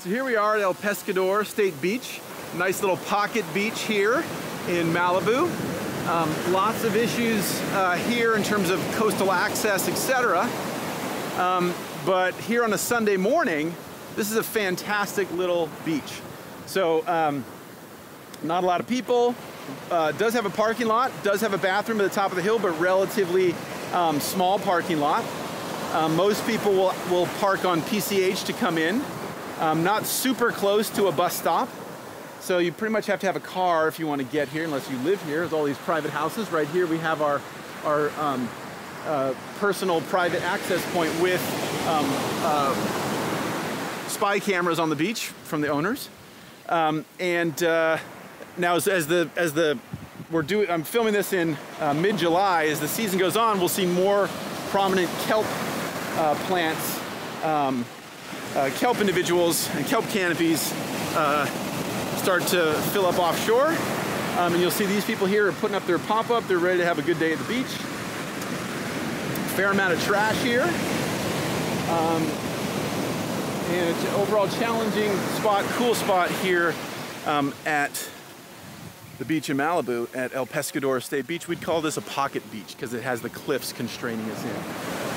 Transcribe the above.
So here we are at El Pescador State Beach. Nice little pocket beach here in Malibu. Um, lots of issues uh, here in terms of coastal access, etc. Um, but here on a Sunday morning, this is a fantastic little beach. So um, not a lot of people. Uh, does have a parking lot, does have a bathroom at the top of the hill, but relatively um, small parking lot. Um, most people will, will park on PCH to come in. Um, not super close to a bus stop. So you pretty much have to have a car if you want to get here, unless you live here. There's all these private houses. Right here we have our, our um, uh, personal private access point with um, uh, spy cameras on the beach from the owners. Um, and uh, now as, as, the, as the, we're doing, I'm filming this in uh, mid-July. As the season goes on, we'll see more prominent kelp uh, plants um, uh, kelp individuals and kelp canopies uh, start to fill up offshore. Um, and you'll see these people here are putting up their pop-up. They're ready to have a good day at the beach. Fair amount of trash here. Um, and it's an overall challenging spot, cool spot here um, at the beach in Malibu at El Pescador State Beach. We'd call this a pocket beach because it has the cliffs constraining us in.